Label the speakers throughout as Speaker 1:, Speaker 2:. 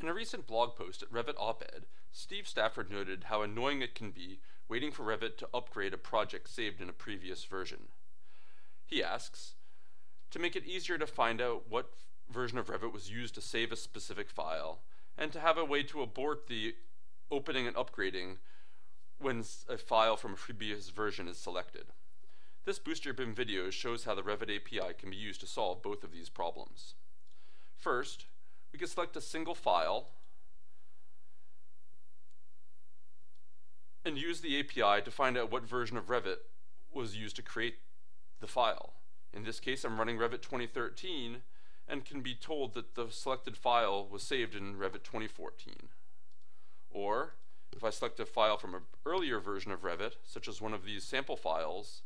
Speaker 1: In a recent blog post at Revit Op-Ed, Steve Stafford noted how annoying it can be waiting for Revit to upgrade a project saved in a previous version. He asks, to make it easier to find out what version of Revit was used to save a specific file, and to have a way to abort the opening and upgrading when a file from a previous version is selected. This Boost Your BIM video shows how the Revit API can be used to solve both of these problems. First, we can select a single file and use the API to find out what version of Revit was used to create the file. In this case, I'm running Revit 2013 and can be told that the selected file was saved in Revit 2014. Or, if I select a file from an earlier version of Revit, such as one of these sample files,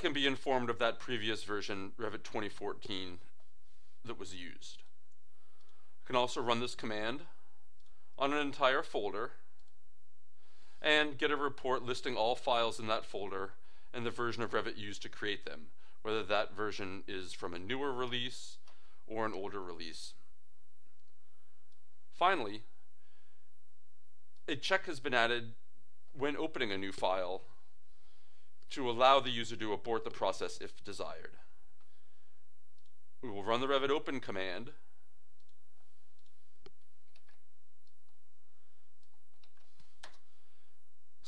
Speaker 1: can be informed of that previous version, Revit 2014, that was used. I can also run this command on an entire folder and get a report listing all files in that folder and the version of Revit used to create them, whether that version is from a newer release or an older release. Finally, a check has been added when opening a new file to allow the user to abort the process if desired. We will run the Revit open command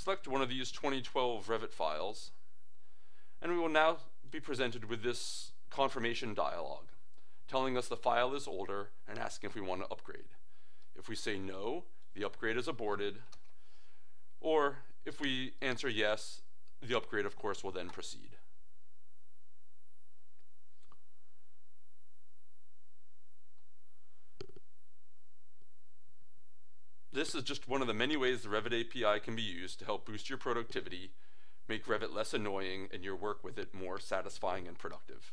Speaker 1: Select one of these 2012 Revit files, and we will now be presented with this confirmation dialog, telling us the file is older and asking if we want to upgrade. If we say no, the upgrade is aborted, or if we answer yes, the upgrade of course will then proceed. This is just one of the many ways the Revit API can be used to help boost your productivity, make Revit less annoying, and your work with it more satisfying and productive.